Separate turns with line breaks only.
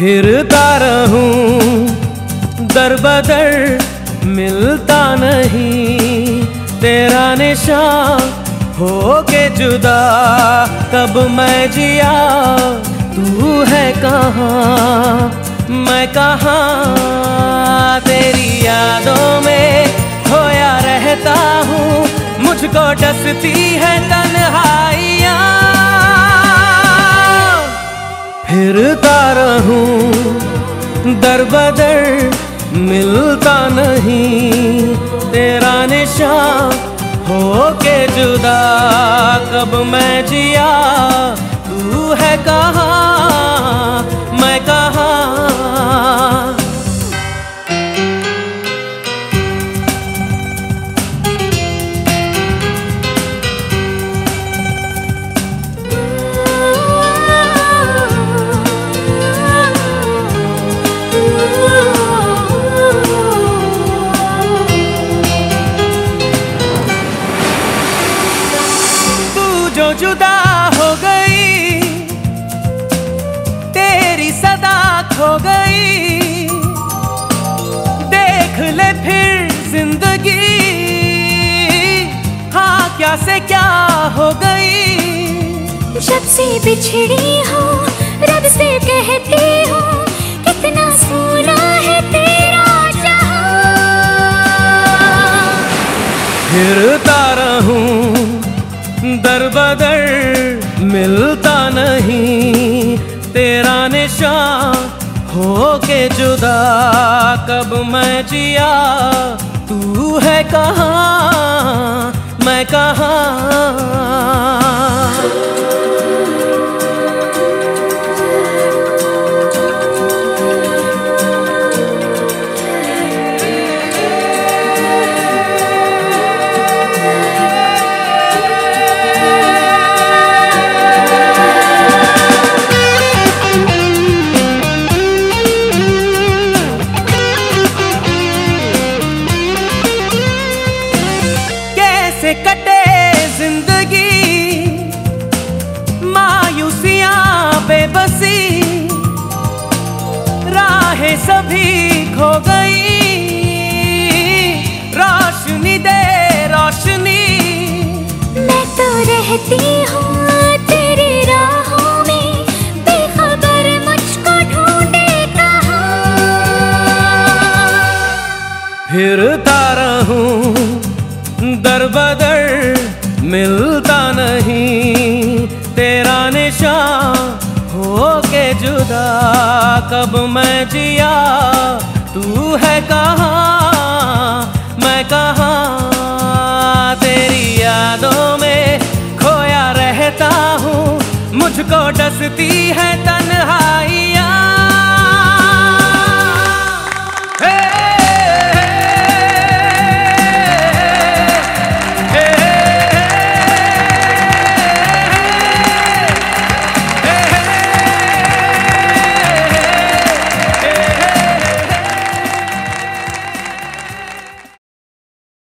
फिरता रहूँ दर बदर मिलता नहीं। तेरा निशान हो के जुदा, कब मैं जिया, तू है कहाँ? मैं कहाँ तेरी यादों में खोया रहता हूँ, मुझको डसती है तन्हाइया फिरता रहूँ दर बदर मिलता नहीं। तेरा निशान हो के जुदा, कब मैं जिया, तू है कहाँ? जुदा हो गई। तेरी सदा खो गई। देख ले फिर ज़िंदगी। हाँ क्या से क्या हो गई।
जब से बिछड़ी हो रब से कहती हो कितना सोना है तेरा
फिरता रहूँ दर मिलता नहीं। तेरा निशान हो के जुदा, कब मैं जिया, तू है कहाँ, मैं कहाँ? कैसे कटे ज़िंदगी। मायूसियाँ बेबसी। राहें सभी खो गई। रोशनी दे रोशनी।
मैं तो रहती हूँ तेरी राहों में। बेखबर मुझको ढूंढे कहाँ।
फिरता रहूँ दर बदर मिलता नहीं। तेरा निशान हो के जुदा, कब मैं जिया, तू है कहा? मैं कहा? तेरी यादों में खोया रहता हूँ, मुझको डसती है ता